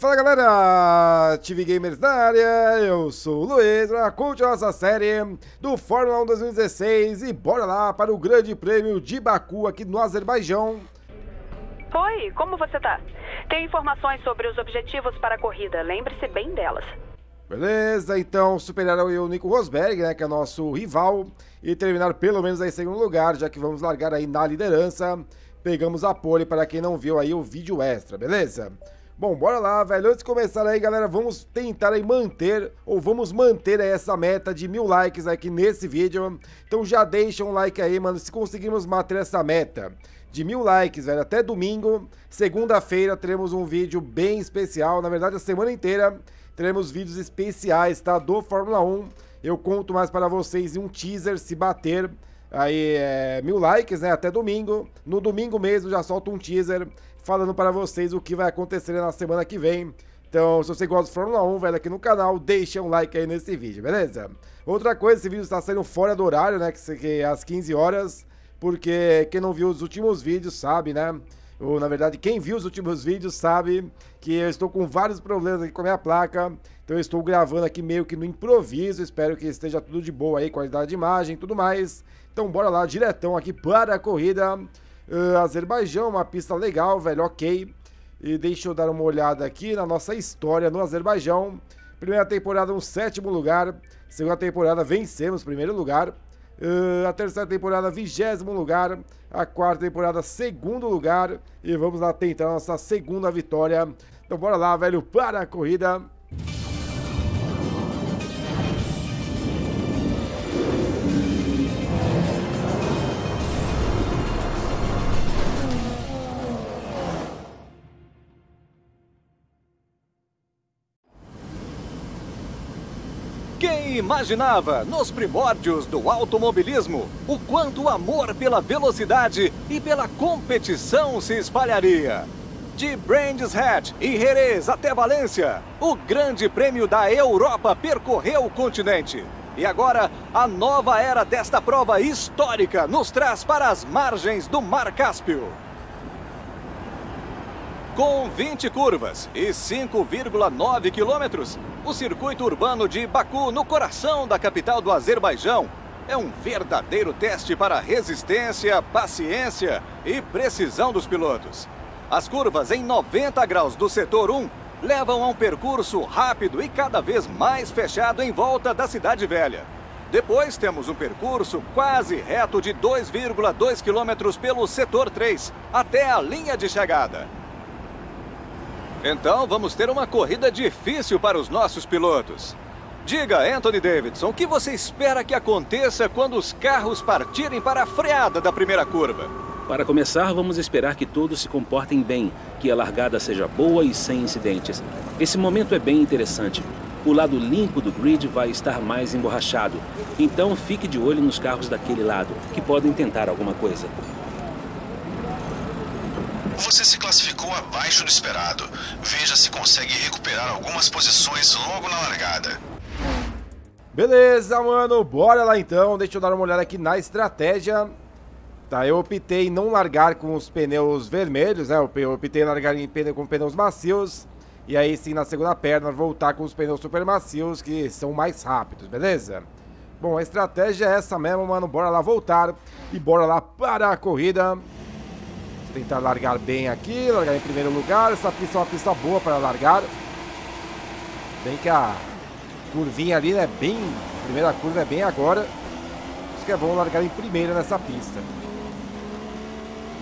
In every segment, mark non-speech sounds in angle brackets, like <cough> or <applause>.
Fala galera, TV Gamers na área, eu sou o Luiz, a nossa série do Fórmula 1 2016 e bora lá para o Grande Prêmio de Baku aqui no Azerbaijão. Oi, como você tá? Tem informações sobre os objetivos para a corrida, lembre-se bem delas. Beleza, então superaram o Nico Rosberg, né, que é nosso rival, e terminar pelo menos aí em segundo lugar, já que vamos largar aí na liderança. Pegamos a pole para quem não viu aí o vídeo extra, beleza? Bom, bora lá, velho. Antes de começar aí, galera, vamos tentar aí manter, ou vamos manter aí essa meta de mil likes aqui nesse vídeo. Então já deixa um like aí, mano, se conseguirmos manter essa meta de mil likes, velho, até domingo. Segunda-feira teremos um vídeo bem especial, na verdade a semana inteira teremos vídeos especiais, tá, do Fórmula 1. Eu conto mais para vocês em um teaser se bater aí é, mil likes, né, até domingo. No domingo mesmo já solto um teaser falando para vocês o que vai acontecer na semana que vem. Então, se você gosta de Fórmula 1, velho, aqui no canal, deixa um like aí nesse vídeo, beleza? Outra coisa, esse vídeo está saindo fora do horário, né, que é às 15 horas, porque quem não viu os últimos vídeos sabe, né? Ou, na verdade, quem viu os últimos vídeos sabe que eu estou com vários problemas aqui com a minha placa. Então eu estou gravando aqui meio que no improviso. Espero que esteja tudo de boa aí, qualidade de imagem e tudo mais. Então bora lá, diretão aqui para a corrida. Uh, Azerbaijão, uma pista legal, velho, ok. E deixa eu dar uma olhada aqui na nossa história no Azerbaijão. Primeira temporada, um sétimo lugar. Segunda temporada, vencemos, primeiro lugar. Uh, a terceira temporada, vigésimo lugar. A quarta temporada, segundo lugar. E vamos lá tentar nossa segunda vitória. Então bora lá, velho, para a corrida. Quem imaginava, nos primórdios do automobilismo, o quanto o amor pela velocidade e pela competição se espalharia? De Brands Hatch e Jerez até Valência, o Grande Prêmio da Europa percorreu o continente. E agora, a nova era desta prova histórica nos traz para as margens do Mar Cáspio. Com 20 curvas e 5,9 quilômetros, o circuito urbano de Baku, no coração da capital do Azerbaijão, é um verdadeiro teste para a resistência, paciência e precisão dos pilotos. As curvas em 90 graus do setor 1 levam a um percurso rápido e cada vez mais fechado em volta da cidade velha. Depois temos um percurso quase reto de 2,2 quilômetros pelo setor 3 até a linha de chegada. Então vamos ter uma corrida difícil para os nossos pilotos. Diga, Anthony Davidson, o que você espera que aconteça quando os carros partirem para a freada da primeira curva? Para começar, vamos esperar que todos se comportem bem, que a largada seja boa e sem incidentes. Esse momento é bem interessante. O lado limpo do grid vai estar mais emborrachado, então fique de olho nos carros daquele lado, que podem tentar alguma coisa. Você se classificou abaixo do esperado. Veja se consegue recuperar algumas posições logo na largada. Beleza, mano, bora lá então. Deixa eu dar uma olhada aqui na estratégia. Tá, eu optei não largar com os pneus vermelhos, né? Eu optei largar em pneu, com pneus macios. E aí sim, na segunda perna, voltar com os pneus super macios, que são mais rápidos, beleza? Bom, a estratégia é essa mesmo, mano. Bora lá voltar e bora lá para a corrida. Tentar largar bem aqui, largar em primeiro lugar. Essa pista é uma pista boa para largar. Bem que a curvinha ali, né? Bem. A primeira curva é bem agora. Isso que é bom largar em primeiro nessa pista.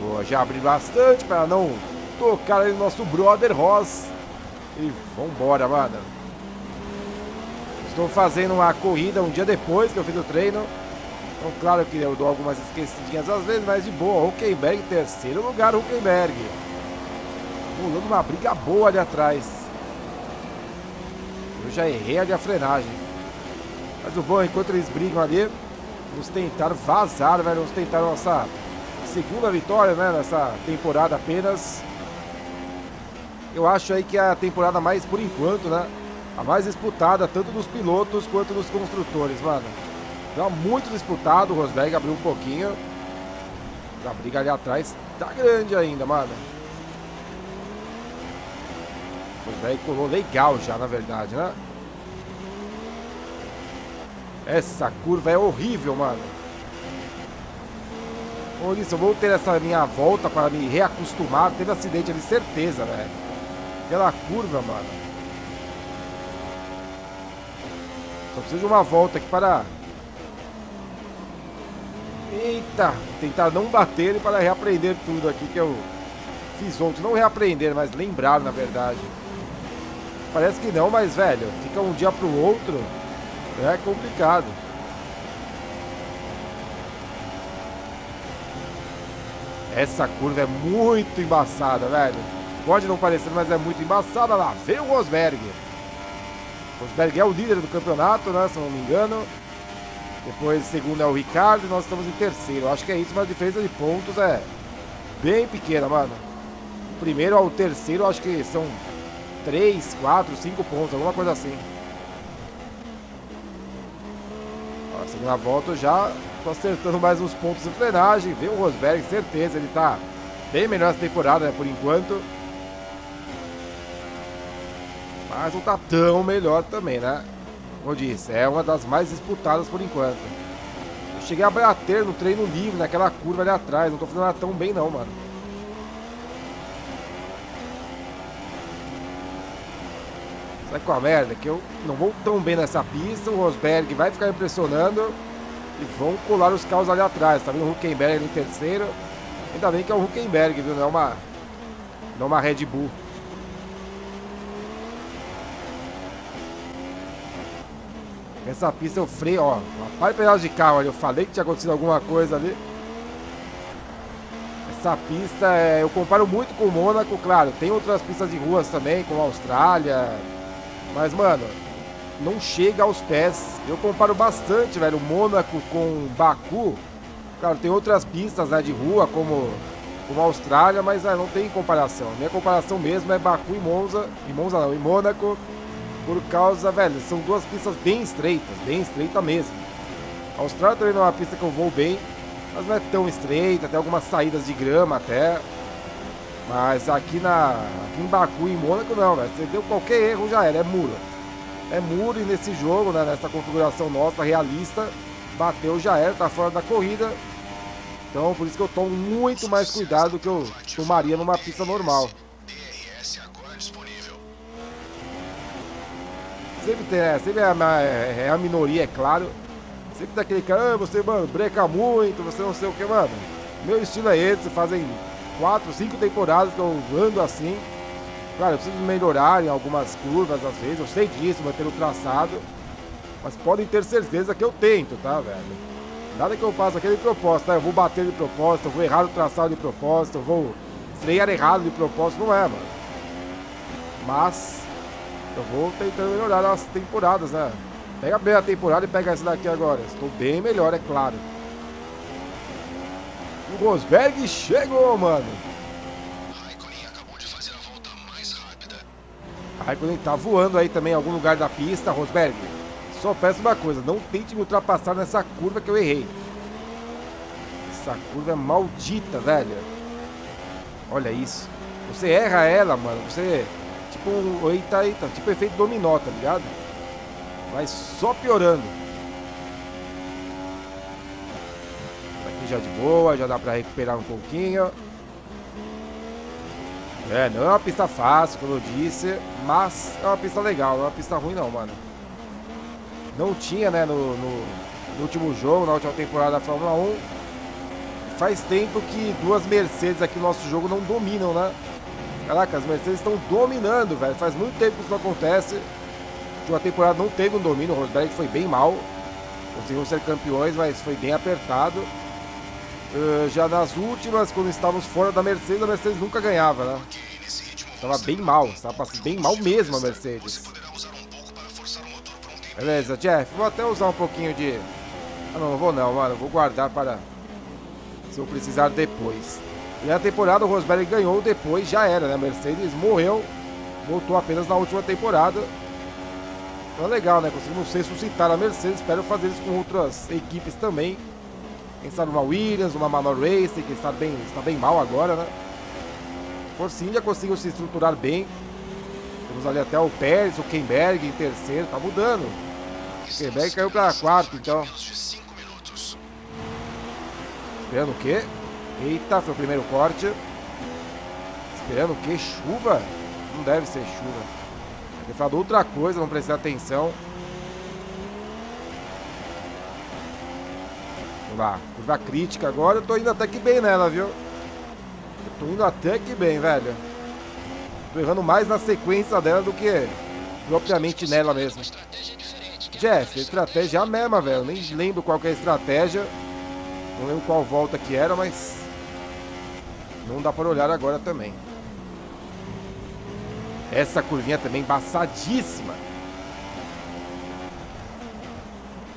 Boa, já abri bastante para não tocar ali no nosso brother Ross. E vambora, mano. Estou fazendo uma corrida um dia depois que eu fiz o treino. Então, claro que eu dou algumas esquecidinhas às vezes, mas de boa. Huckenberg, terceiro lugar, Huckenberg. Pulando uma briga boa ali atrás. Eu já errei ali a frenagem. Mas o bom, enquanto eles brigam ali, vamos tentar vazar, velho. Vamos tentar nossa segunda vitória, né? Nessa temporada apenas. Eu acho aí que é a temporada mais, por enquanto, né? A mais disputada, tanto dos pilotos quanto dos construtores, mano. Tá muito disputado, o Rosberg abriu um pouquinho. A briga ali atrás tá grande ainda, mano. Rosberg colou legal já, na verdade, né? Essa curva é horrível, mano. Ô, isso, eu vou ter essa minha volta para me reacostumar. Teve acidente ali, certeza, velho. Aquela curva, mano. Só preciso de uma volta aqui para... Eita! Tentar não bater e para reaprender tudo aqui que eu fiz ontem. Não reaprender, mas lembrar, na verdade. Parece que não, mas, velho, fica um dia pro outro. É complicado. Essa curva é muito embaçada, velho. Pode não parecer, mas é muito embaçada. Lá vem o Rosberg. Rosberg é o líder do campeonato, né? Se não me engano. Depois, segundo é o Ricardo e nós estamos em terceiro. Acho que é isso, mas a diferença de pontos é bem pequena, mano. O primeiro ao terceiro, acho que são 3, 4, 5 pontos, alguma coisa assim. Ó, segunda volta já tô acertando mais uns pontos de frenagem. Vê o Rosberg, certeza, ele tá bem melhor essa temporada, né, por enquanto. Mas não tá tão melhor também, né? Como eu disse, é uma das mais disputadas por enquanto. Eu cheguei a bater no treino livre, naquela curva ali atrás. Não tô fazendo nada tão bem não, mano. Sabe qual a merda? Que eu não vou tão bem nessa pista. O Rosberg vai ficar impressionando. E vão colar os carros ali atrás. Tá vendo o Huckenberg ali em terceiro. Ainda bem que é o Huckenberg, viu? Não é uma, não é uma Red Bull. Essa pista eu freio, ó. Para pedaço de carro ali. Eu falei que tinha acontecido alguma coisa ali. Essa pista, é, eu comparo muito com o Mônaco, claro. Tem outras pistas de ruas também, como a Austrália. Mas, mano, não chega aos pés. Eu comparo bastante, velho, o Mônaco com Baku. Claro, tem outras pistas né, de rua, como, como a Austrália, mas é, não tem comparação. Minha comparação mesmo é Baku e Monza. E Monza não, e Mônaco. Por causa, velho, são duas pistas bem estreitas, bem estreita mesmo. A Austrália também não é uma pista que eu vou bem, mas não é tão estreita, tem algumas saídas de grama até. Mas aqui, na, aqui em Baku em Mônaco não, velho. Você deu qualquer erro já era, é muro. É muro e nesse jogo, né, nessa configuração nossa, realista, bateu já era, tá fora da corrida. Então por isso que eu tomo muito mais cuidado do que eu tomaria numa pista normal. Sempre tem, é, sempre é é, é a minoria, é claro. Sempre daquele cara, ah, você, mano, breca muito, você não sei o que, mano. Meu estilo é esse, fazem quatro, cinco temporadas que eu ando assim. Claro, eu preciso melhorar em algumas curvas às vezes, eu sei disso, manter o traçado. Mas podem ter certeza que eu tento, tá, velho? Nada que eu faça aquele propósito, tá? Eu vou bater de propósito, eu vou errar o traçado de propósito, eu vou frear errado de propósito, não é, mano. Mas eu vou tentando melhorar as temporadas, né? Pega bem a temporada e pega essa daqui agora. Estou bem melhor, é claro. O Rosberg chegou, mano. Raikkonen acabou de fazer a volta mais rápida. Raikkonen tá voando aí também em algum lugar da pista, Rosberg. Só peço uma coisa, não tente me ultrapassar nessa curva que eu errei. Essa curva é maldita, velho. Olha isso. Você erra ela, mano. Você tipo um. Eita, eita, tipo efeito dominó, tá ligado? Vai só piorando. Aqui já de boa, já dá pra recuperar um pouquinho. É, não é uma pista fácil, como eu disse, mas é uma pista legal, não é uma pista ruim não, mano. Não tinha, né, no, no, no último jogo, na última temporada da Fórmula 1. Faz tempo que duas Mercedes aqui no nosso jogo não dominam, né? Caraca, as Mercedes estão dominando, velho. Faz muito tempo que isso não acontece. A temporada não teve um domínio, o Rosberg foi bem mal. Conseguiram ser campeões, mas foi bem apertado. Uh, já nas últimas, quando estávamos fora da Mercedes, a Mercedes nunca ganhava, né? Estava bem mal, estava bem mal mesmo a Mercedes. Beleza, Jeff, vou até usar um pouquinho de... Ah, não, não vou não, mano. Vou guardar para... Se eu precisar depois. E a temporada o Rosberg ganhou depois, já era, né? A Mercedes morreu, voltou apenas na última temporada. Então é legal, né? Conseguimos ressuscitar a Mercedes. Espero fazer isso com outras equipes também. Quem sabe uma Williams, uma Manor Racing, que está bem, está bem mal agora, né? Force India conseguiu se estruturar bem. Temos ali até o Pérez, o Kemberg em terceiro, tá mudando. O Kemberg caiu pra quarto, então. Esperando o quê? Eita, foi o primeiro corte. Esperando o quê? Chuva? Não deve ser chuva. Ele falou outra coisa, não prestar atenção. Vamos lá, curva crítica agora. Eu tô indo até que bem nela, viu? Eu tô indo até que bem, velho. Tô errando mais na sequência dela do que propriamente nela mesmo. Jeff, estratégia é a mesma, velho. Nem lembro qual é a estratégia. Não lembro qual volta que era, mas não dá para olhar agora também. Essa curvinha também embaçadíssima.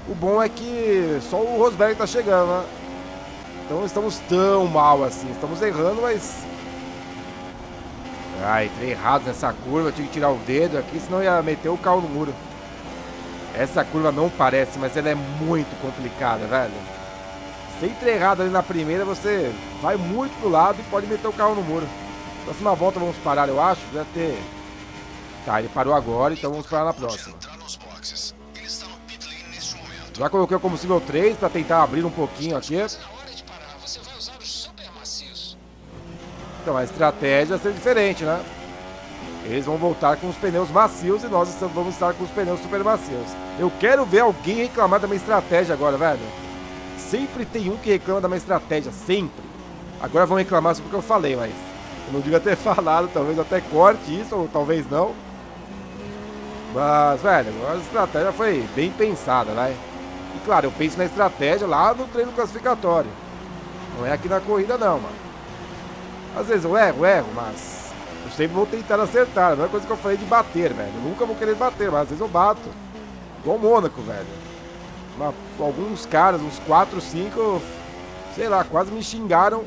O bom é que só o Rosberg tá chegando, né? Então não estamos tão mal assim. Estamos errando, mas... Ai, entrei errado nessa curva. Tinha que tirar o dedo aqui, senão ia meter o carro no muro. Essa curva não parece, mas ela é muito complicada, velho. Se entrar errado ali na primeira, você vai muito pro lado e pode meter o carro no muro. Próxima volta vamos parar, eu acho. Deve ter... Tá, ele parou agora, então vamos parar na próxima. Já coloquei o combustível 3 para tentar abrir um pouquinho aqui. Então a estratégia vai ser diferente, né? Eles vão voltar com os pneus macios e nós vamos estar com os pneus super macios. Eu quero ver alguém reclamar da minha estratégia agora, velho. Sempre tem um que reclama da minha estratégia, sempre. Agora vão reclamar sobre o que eu falei, mas eu não devia ter <laughs> falado, talvez até corte isso, ou talvez não. Mas, velho, a estratégia foi bem pensada, né? E claro, eu penso na estratégia lá no treino classificatório. Não é aqui na corrida não, mano. Às vezes eu erro, erro, mas eu sempre vou tentar acertar. Não é coisa que eu falei de bater, velho. Eu nunca vou querer bater, mas às vezes eu bato. Igual o Mônaco, velho. Alguns caras, uns 4, 5, sei lá, quase me xingaram.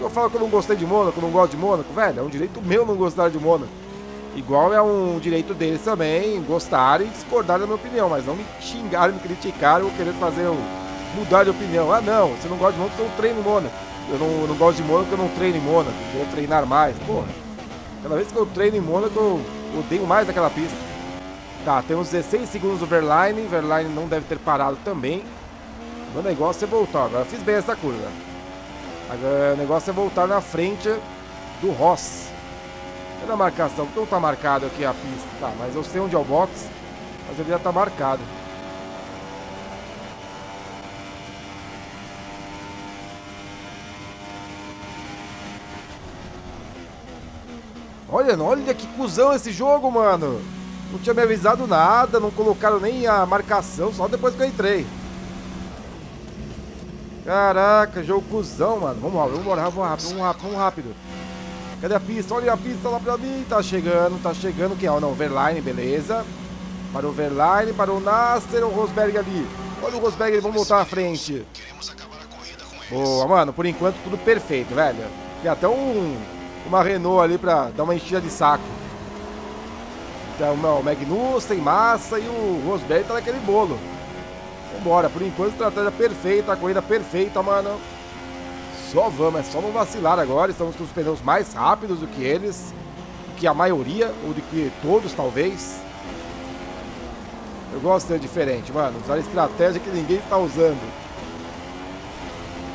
Eu falo que eu não gostei de Mônaco, não gosto de Mônaco, velho. É um direito meu não gostar de Mônaco. Igual é um direito deles também gostarem e discordarem da minha opinião, mas não me xingarem, me criticarem ou querer fazer eu mudar de opinião. Ah, não, você não gosta de Mônaco, então treino em Mônaco. Eu não, não gosto de Mônaco, eu não treino em Mônaco. Vou treinar mais. Porra, cada vez que eu treino em Mônaco, eu odeio mais aquela pista. Tá, temos 16 segundos do Verline. Verline não deve ter parado também. O negócio é voltar. Agora fiz bem essa curva. Agora o negócio é voltar na frente do Ross. Cadê a marcação? Não tá marcado aqui a pista. Tá, mas eu sei onde é o box. Mas ele já tá marcado. Olha, olha que cuzão esse jogo, mano. Não tinha me avisado nada, não colocaram nem a marcação, só depois que eu entrei. Caraca, jogo cuzão, mano. Vamos lá, vamos embora, vamos rápido, vamos rápido, vamos rápido. Cadê a pista? Olha a pista lá pra mim. Tá chegando, tá chegando. Quem é? Oh, não, Verline, beleza. Para o Verline, para o Nasser, o Rosberg ali. Olha o Rosberg, vamos voltar à frente. Boa, mano. Por enquanto, tudo perfeito, velho. Tem até um, uma Renault ali pra dar uma enchida de saco. Então, o Magnussen, Massa e o Rosberg tá naquele bolo. Vambora, por enquanto, estratégia perfeita, a corrida perfeita, mano. Só vamos, é só não vacilar agora. Estamos com os pneus mais rápidos do que eles, do que a maioria, ou do que todos, talvez. Eu gosto de ser diferente, mano. Usar estratégia que ninguém está usando.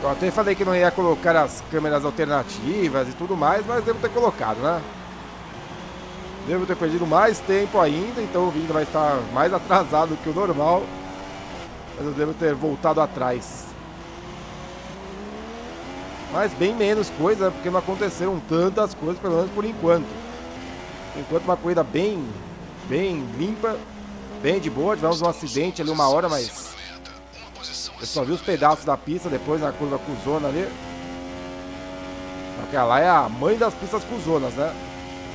Eu até falei que não ia colocar as câmeras alternativas e tudo mais, mas devo ter colocado, né? Devo ter perdido mais tempo ainda, então o vídeo vai estar mais atrasado que o normal. Mas eu devo ter voltado atrás. Mas bem menos coisa, porque não aconteceram tantas coisas, pelo menos por enquanto. Enquanto uma corrida bem, bem limpa, bem de boa. Tivemos um acidente ali uma hora, mas eu só vi os pedaços da pista depois na curva Cuzona ali. Aquela lá é a mãe das pistas Cuzonas, né?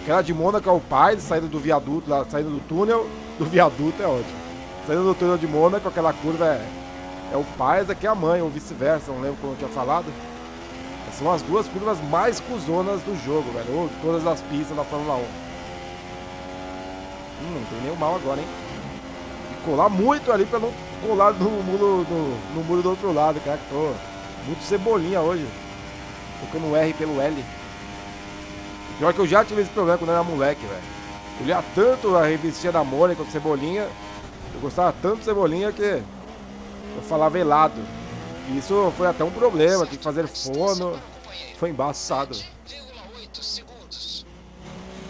Aquela de Mônaco é o pai, saindo do viaduto, lá, saindo do túnel. Do viaduto é ótimo. Saindo do túnel de Mônaco, aquela curva é, é o pai, aqui é a mãe, ou vice-versa, não lembro como eu tinha falado. São as duas curvas mais cuzonas do jogo, velho. Ou todas as pistas da Fórmula 1. Hum, não tem nenhum mal agora, hein? E colar muito ali pra não colar no muro, no, no muro do outro lado, cara. Que tô muito cebolinha hoje. Tocando R pelo L. Pior que eu já tive esse problema quando eu era moleque, velho. Eu lia tanto a revistinha da Mônica com Cebolinha. Eu gostava tanto de Cebolinha que eu falava helado. E isso foi até um problema, que fazer fono. Foi embaçado.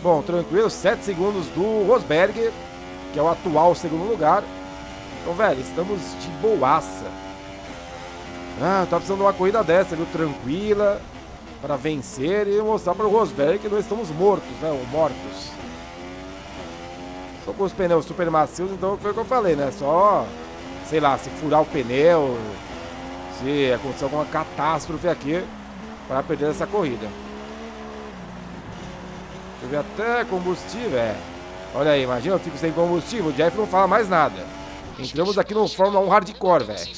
Bom, tranquilo, 7 segundos do Rosberg, que é o atual segundo lugar. Então, velho, estamos de boaça. Ah, tá precisando de uma corrida dessa, viu? Tranquila, para vencer e mostrar para o Rosberg que nós estamos mortos, né? Ou mortos. Só com os pneus super macios, então foi o que eu falei, né? Só, sei lá, se furar o pneu, se acontecer alguma catástrofe aqui para perder essa corrida. Deixa eu ver até combustível, é. Olha aí, imagina, eu fico sem combustível, o Jeff não fala mais nada. Entramos aqui no Fórmula 1 Hardcore, velho.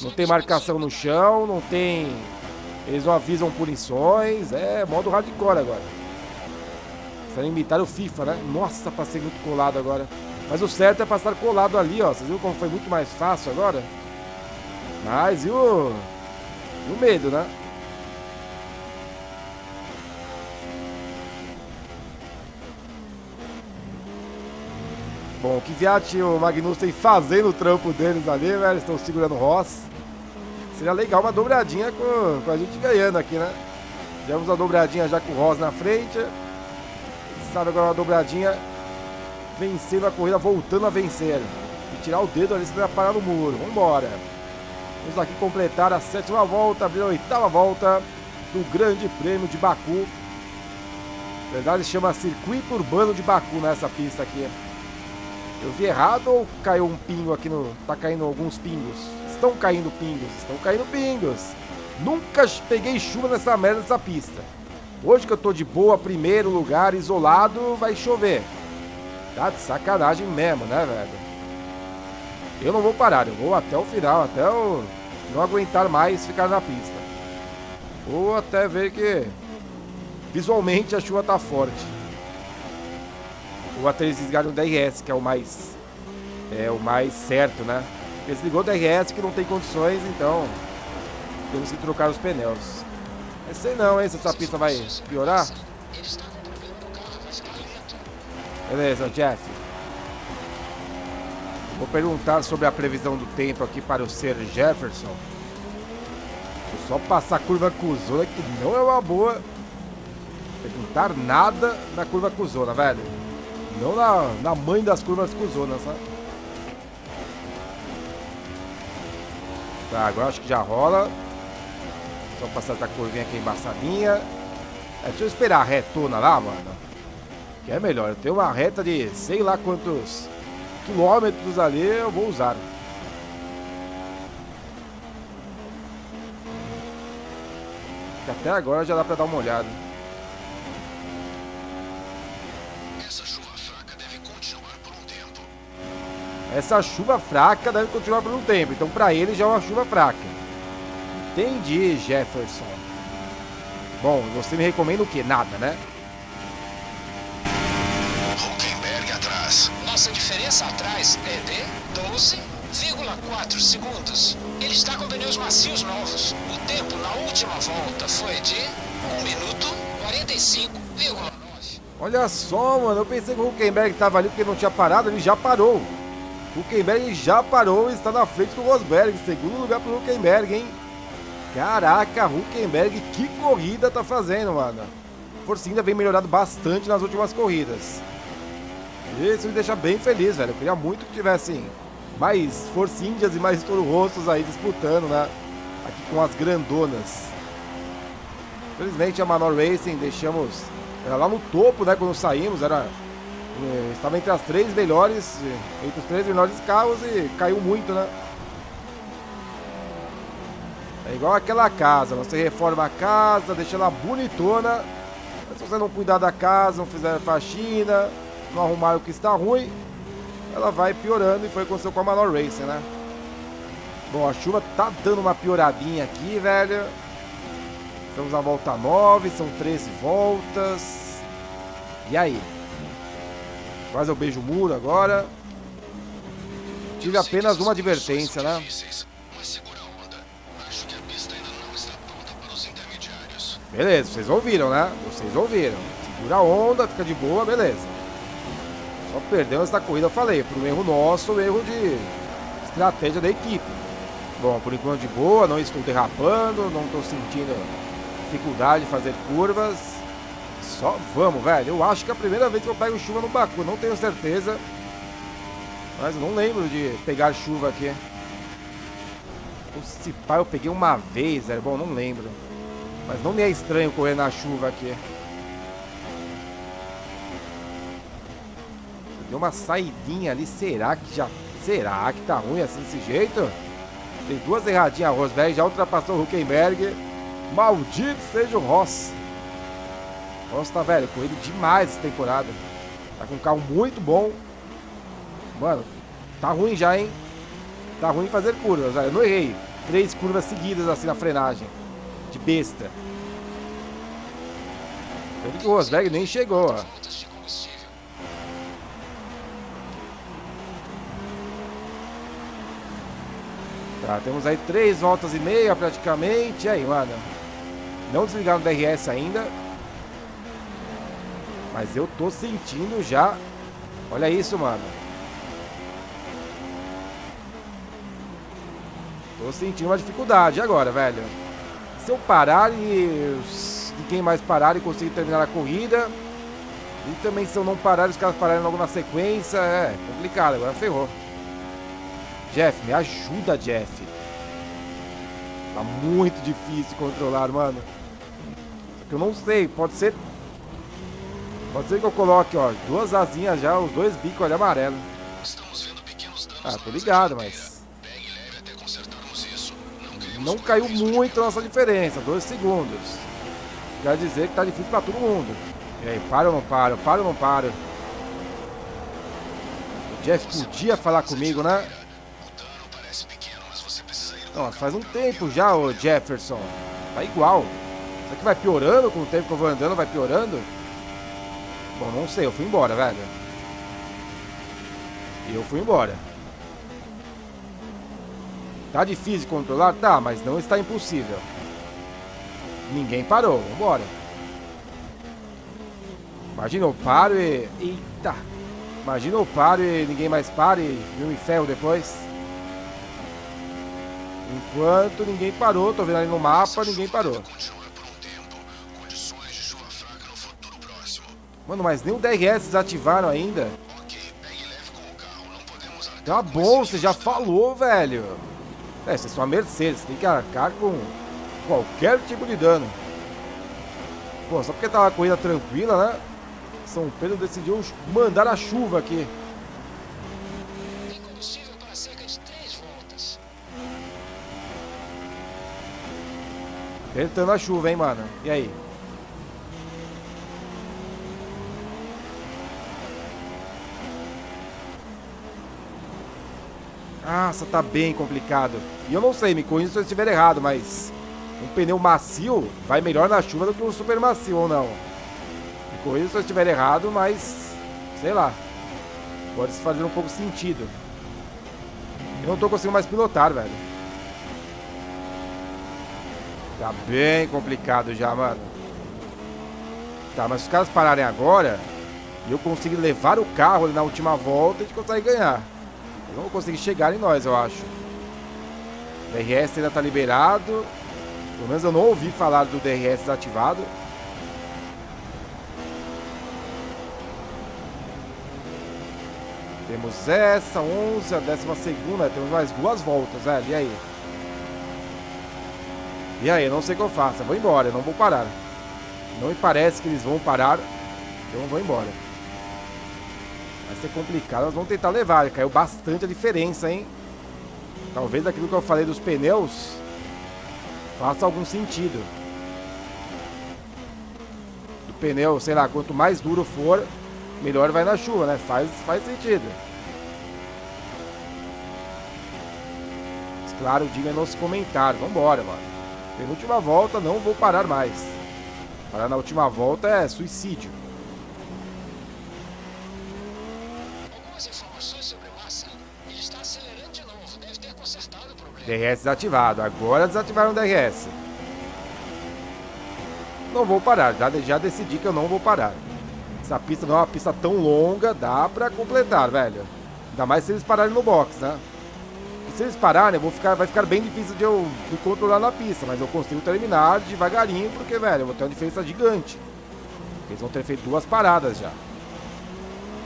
Não tem marcação no chão, não tem... Eles não avisam punições, é modo hardcore agora. Precisa imitar o FIFA, né? Nossa, passei muito colado agora. Mas o certo é passar colado ali, ó. Vocês viram como foi muito mais fácil agora? Mas e o... E o medo, né? Bom, o Kvyat e o Magnussen fazendo o trampo deles ali, velho. Estão segurando o Ross. Seria legal uma dobradinha com, com a gente ganhando aqui, né? Tivemos uma dobradinha já com o Ross na frente sabe agora uma dobradinha vencendo a corrida, voltando a vencer. E tirar o dedo ali, se vai parar no muro. Vambora. Vamos aqui completar a sétima volta, abrir a oitava volta do Grande Prêmio de Baku. Na verdade, chama Circuito Urbano de Baku nessa pista aqui. Eu vi errado ou caiu um pingo aqui no... Tá caindo alguns pingos? Estão caindo pingos, estão caindo pingos. Nunca peguei chuva nessa merda dessa pista. Hoje que eu tô de boa, primeiro lugar, isolado, vai chover. Tá de sacanagem mesmo, né, velho? Eu não vou parar, eu vou até o final, até eu não aguentar mais ficar na pista. Ou até ver que visualmente a chuva tá forte. Ou até eles desligaram o DRS, que é o mais é o mais certo, né? Eles ligou o DRS que não tem condições, então temos que trocar os pneus. Mas sei não, hein, se essa pista vai piorar. Beleza, Jeff. Vou perguntar sobre a previsão do tempo aqui para o Sir Jefferson. Só passar a curva Cuzona, que não é uma boa. Perguntar nada na curva Cuzona, velho. Não na, na mãe das curvas Cuzona, sabe? Tá, agora acho que já rola. Só passar essa curvinha aqui embaçadinha. É, deixa eu esperar a retona lá, mano. Que é melhor. Eu tenho uma reta de sei lá quantos quilômetros ali eu vou usar. Que até agora já dá pra dar uma olhada. Essa chuva Essa chuva fraca deve continuar por um tempo. Então pra ele já é uma chuva fraca. Entendi, Jefferson. Bom, você me recomenda o que? Nada, né? Huckenberg atrás. Nossa diferença atrás é de 12,4 segundos. Ele está com pneus macios novos. O tempo na última volta foi de 1 minuto 45,9. Olha só, mano. Eu pensei que o Huckenberg estava ali porque não tinha parado. Ele já parou. Huckenberg já parou e está na frente do Rosberg. Segundo lugar para o Huckenberg, hein? Caraca, Huckenberg, que corrida tá fazendo, mano. Força ainda vem melhorado bastante nas últimas corridas. Isso me deixa bem feliz, velho. Eu queria muito que tivessem mais Força Índias e mais Toro Rostos aí disputando, né? Aqui com as grandonas. Infelizmente a Manor Racing deixamos era lá no topo, né? Quando saímos, era eh, estava entre as três melhores, entre os três melhores carros e caiu muito, né? É igual aquela casa, você reforma a casa, deixa ela bonitona. Mas se você não cuidar da casa, não fizer faxina, não arrumar o que está ruim, ela vai piorando e foi o que aconteceu com a Manor Racing, né? Bom, a chuva tá dando uma pioradinha aqui, velho. Estamos na volta 9, são 13 voltas. E aí? Quase eu beijo o muro agora. Tive apenas uma advertência, né? Beleza, vocês ouviram, né? Vocês ouviram. Segura a onda, fica de boa, beleza. Só perdemos essa corrida, eu falei, por um erro nosso, um erro de estratégia da equipe. Bom, por enquanto de boa, não estou derrapando, não estou sentindo dificuldade de fazer curvas. Só vamos, velho. Eu acho que é a primeira vez que eu pego chuva no Baku, não tenho certeza. Mas eu não lembro de pegar chuva aqui. Se pá, eu peguei uma vez, velho. Bom, não lembro. Mas não me é estranho correr na chuva aqui. Deu uma saidinha ali. Será que já... Será que tá ruim assim desse jeito? Tem duas erradinhas. Rosberg já ultrapassou o Huckenberg. Maldito seja o Ross. Ross tá, velho, corrido demais essa temporada. Tá com um carro muito bom. Mano, tá ruim já, hein? Tá ruim fazer curvas, velho. Eu não errei. Três curvas seguidas assim na frenagem. De besta. O Rosberg nem chegou, ó. Tá, temos aí três voltas e meia praticamente. E aí, mano? Não desligaram o DRS ainda. Mas eu tô sentindo já. Olha isso, mano. Tô sentindo uma dificuldade agora, velho. Se eu parar e ninguém mais parar e conseguir terminar a corrida. E também se eu não parar, os caras pararem logo na sequência. É complicado, agora ferrou. Jeff, me ajuda, Jeff. Tá muito difícil controlar, mano. Só que eu não sei, pode ser... Pode ser que eu coloque, ó, duas asinhas já, os dois bicos ali amarelo. Ah, tô ligado, mas... Não caiu muito a nossa diferença, dois segundos. Quer dizer que tá difícil pra todo mundo. E aí, para ou não para? Para ou não para? O Jeff podia falar comigo, né? Não, faz um tempo já, o Jefferson. Tá igual. Será que vai piorando com o tempo que eu vou andando? Vai piorando? Bom, não sei. Eu fui embora, velho. Eu fui embora. Tá difícil de controlar? Tá, mas não está impossível. Ninguém parou. Vambora. Imagina eu paro e... Eita. Imagina eu paro e ninguém mais para e eu me ferro depois. Enquanto ninguém parou, tô vendo ali no mapa, ninguém parou. Mano, mas nem o DRS desativaram ainda. Tá bom, você já falou, velho. É, você é sua Mercedes, tem que arcar com qualquer tipo de dano. Pô, só porque tava uma corrida tranquila, né? São Pedro decidiu mandar a chuva aqui. Apertando a chuva, hein, mano. E aí? Nossa, tá bem complicado. E eu não sei, me corrija se eu estiver errado, mas... Um pneu macio vai melhor na chuva do que um super macio, ou não? Me corrija se eu estiver errado, mas... Sei lá. Pode se fazer um pouco sentido. Eu não tô conseguindo mais pilotar, velho. Tá bem complicado já, mano. Tá, mas se os caras pararem agora e eu conseguir levar o carro na última volta, a gente consegue ganhar. Não vou conseguir chegar em nós, eu acho. O DRS ainda tá liberado. Pelo menos eu não ouvi falar do DRS desativado. Temos essa, 11, a décima segunda. Temos mais duas voltas, velho. E aí? E aí, eu não sei o que eu faço. Eu vou embora, eu não vou parar. Não me parece que eles vão parar. Então eu vou embora. Vai ser complicado, nós vamos tentar levar. Caiu bastante a diferença, hein? Talvez aquilo que eu falei dos pneus faça algum sentido. Do pneu, sei lá, quanto mais duro for, melhor vai na chuva, né? Faz, faz sentido. Mas, claro, diga nos comentários. Vambora, mano. Penúltima volta, não vou parar mais. Parar na última volta é suicídio. DRS desativado. Agora desativaram o DRS. Não vou parar. Já, já decidi que eu não vou parar. Essa pista não é uma pista tão longa, dá pra completar, velho. Ainda mais se eles pararem no box, né? E se eles pararem, vou ficar, vai ficar bem difícil de eu me controlar na pista, mas eu consigo terminar devagarinho, porque, velho, eu vou ter uma diferença gigante. Eles vão ter feito duas paradas já.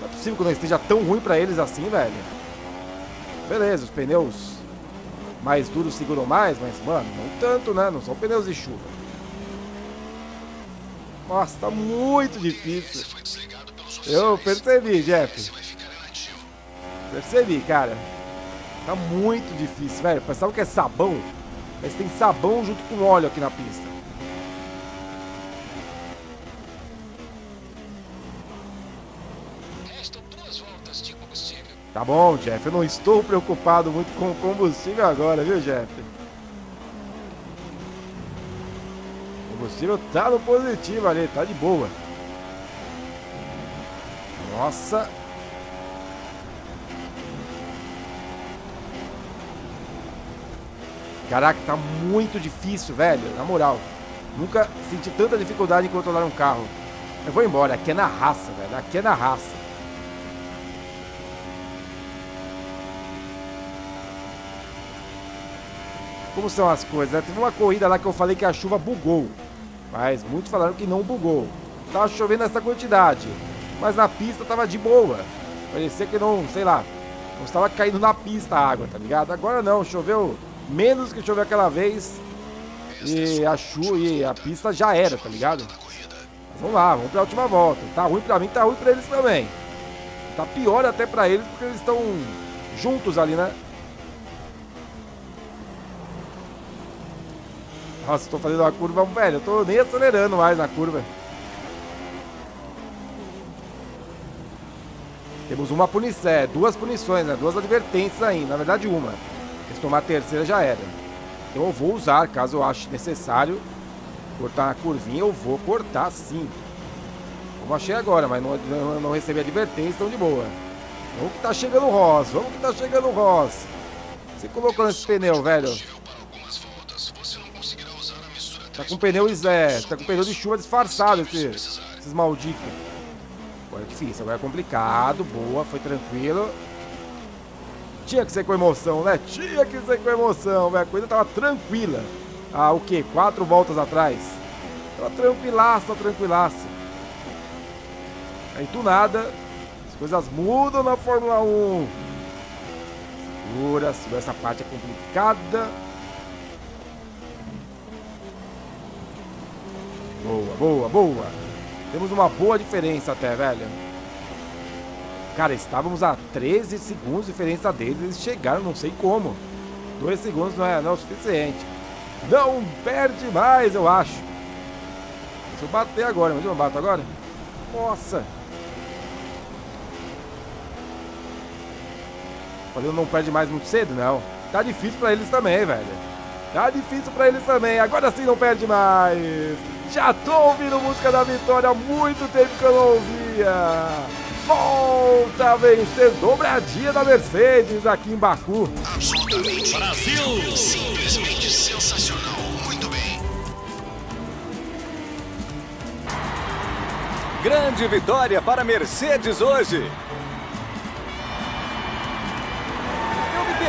Não é possível que não esteja tão ruim pra eles assim, velho. Beleza, os pneus mais duros seguram mais, mas, mano, não tanto, né? Não são pneus de chuva. Nossa, tá muito difícil. Eu percebi, Jeff. Percebi, cara. Tá muito difícil, velho. Pensava que é sabão, mas tem sabão junto com óleo aqui na pista. Tá bom, Jeff. Eu não estou preocupado muito com o combustível agora, viu, Jeff? O combustível tá no positivo ali, tá de boa. Nossa. Caraca, tá muito difícil, velho. Na moral. Nunca senti tanta dificuldade em controlar um carro. Eu vou embora. Aqui é na raça, velho. Aqui é na raça. Como são as coisas, né? Teve uma corrida lá que eu falei que a chuva bugou. Mas muitos falaram que não bugou. Tava chovendo essa quantidade. Mas na pista tava de boa. Parecia que não, sei lá, não estava caindo na pista a água, tá ligado? Agora não, choveu menos que choveu aquela vez. E a chuva e a pista já era, tá ligado? Mas vamos lá, vamos pra última volta. Tá ruim pra mim, tá ruim pra eles também. Tá pior até pra eles porque eles estão juntos ali, né? Nossa, tô fazendo uma curva, velho, eu tô nem acelerando mais na curva. Temos uma punição, é, duas punições, né? Duas advertências ainda, na verdade uma. Se tomar a terceira já era. Então eu vou usar, caso eu ache necessário cortar na curvinha, eu vou cortar sim. Como achei agora, mas não, não, não recebi advertência, então de boa. Vamos que tá chegando o Ross, vamos que tá chegando o Ross. Você colocou nesse pneu, velho. Tá com pneu, é, tá com pneu de chuva disfarçado esse, esses malditos. Agora é difícil, agora é complicado. Boa, foi tranquilo. Tinha que ser com emoção, né? Tinha que ser com emoção, velho. A coisa tava tranquila. Ah, o que? Quatro voltas atrás. Tava tranquilaça, tranquilaça. Aí do nada, as coisas mudam na Fórmula 1. Segura, segura essa parte é complicada. Boa, boa, boa. Temos uma boa diferença até, velho. Cara, estávamos a 13 segundos de diferença deles. Eles chegaram, não sei como. 2 segundos não é, não é o suficiente. Não perde mais, eu acho. Se eu bater agora, imagina eu bato agora. Nossa. Falei, não perde mais muito cedo, não. Tá difícil pra eles também, velho. Tá difícil pra eles também. Agora sim não perde mais. Já tô ouvindo música da vitória há muito tempo que eu não ouvia. Volta a vencer dobradinha da Mercedes aqui em Baku. Absolutamente Brasil! Simplesmente sensacional. Muito bem. Grande vitória para a Mercedes hoje.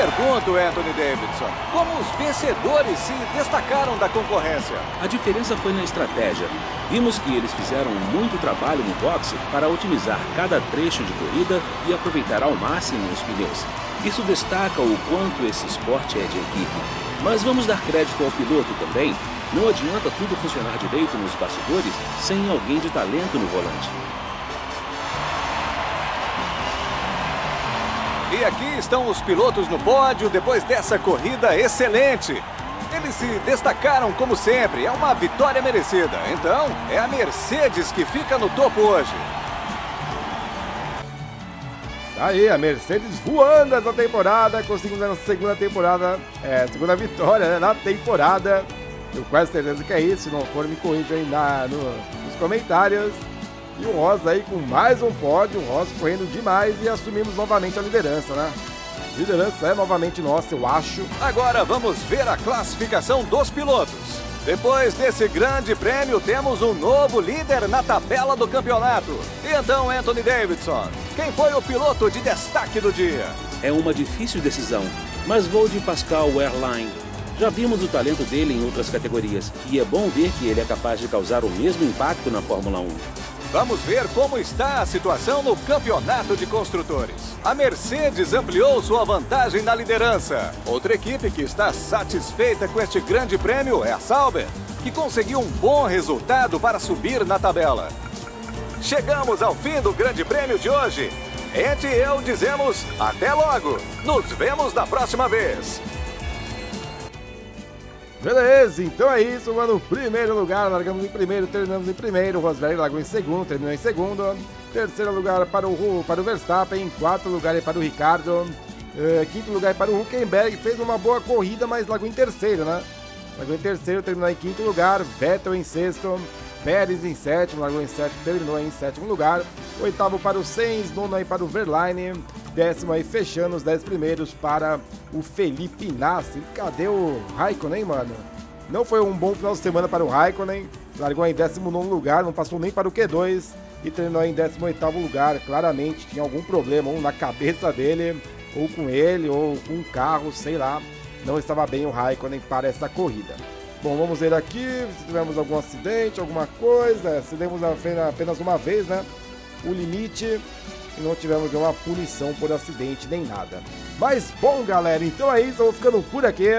Pergunto, Anthony Davidson, como os vencedores se destacaram da concorrência? A diferença foi na estratégia. Vimos que eles fizeram muito trabalho no boxe para otimizar cada trecho de corrida e aproveitar ao máximo os pneus. Isso destaca o quanto esse esporte é de equipe. Mas vamos dar crédito ao piloto também. Não adianta tudo funcionar direito nos bastidores sem alguém de talento no volante. E aqui estão os pilotos no pódio depois dessa corrida excelente. Eles se destacaram como sempre, é uma vitória merecida. Então, é a Mercedes que fica no topo hoje. Tá aí, a Mercedes voando essa temporada, conseguindo a segunda temporada, é, segunda vitória né, na temporada. Tenho quase certeza que é isso, se não for me corrija aí na, no, nos comentários. E o Rosa aí com mais um pódio, o Rosa correndo demais e assumimos novamente a liderança, né? Liderança é novamente nossa, eu acho. Agora vamos ver a classificação dos pilotos. Depois desse grande prêmio, temos um novo líder na tabela do campeonato. E então, Anthony Davidson, quem foi o piloto de destaque do dia? É uma difícil decisão, mas vou de Pascal Wehrlein. Já vimos o talento dele em outras categorias, e é bom ver que ele é capaz de causar o mesmo impacto na Fórmula 1. Vamos ver como está a situação no campeonato de construtores. A Mercedes ampliou sua vantagem na liderança. Outra equipe que está satisfeita com este grande prêmio é a Sauber, que conseguiu um bom resultado para subir na tabela. Chegamos ao fim do grande prêmio de hoje. Ente e eu dizemos até logo. Nos vemos na próxima vez. Beleza, então é isso, mano. Primeiro lugar, largamos em primeiro, terminamos em primeiro. Rosberg largou em segundo, terminou em segundo. Terceiro lugar para o, para o Verstappen. Quarto lugar é para o Ricardo. Uh, quinto lugar é para o Huckenberg. Fez uma boa corrida, mas largou em terceiro, né? Largou em terceiro, terminou em quinto lugar. Vettel em sexto. Pérez em sétimo, largou em sétimo, terminou em sétimo lugar. Oitavo para o Sainz, nono aí para o Verlaine. Décimo aí fechando os dez primeiros para o Felipe Nassi. Cadê o Raikkonen, mano? Não foi um bom final de semana para o Raikkonen. Largou em 19 lugar, não passou nem para o Q2 e terminou em 18 lugar. Claramente tinha algum problema ou na cabeça dele, ou com ele, ou com o carro, sei lá. Não estava bem o Raikkonen para essa corrida. Bom, vamos ver aqui se tivemos algum acidente, alguma coisa. Acidemos apenas uma vez, né? O limite e não tivemos nenhuma punição por acidente nem nada. Mas bom, galera, então é isso. Eu vou ficando por aqui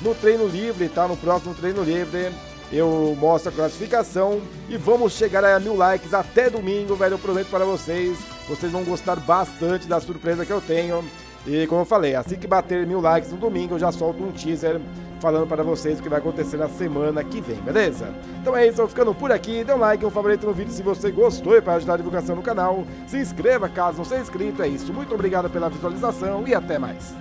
no treino livre, tá? No próximo treino livre eu mostro a classificação e vamos chegar a mil likes até domingo, velho. Eu prometo para vocês. Vocês vão gostar bastante da surpresa que eu tenho. E como eu falei, assim que bater mil likes no domingo, eu já solto um teaser falando para vocês o que vai acontecer na semana que vem, beleza? Então é isso, eu ficando por aqui, dê um like, um favorito no vídeo se você gostou e para ajudar a divulgação no canal. Se inscreva caso não seja inscrito, é isso. Muito obrigado pela visualização e até mais.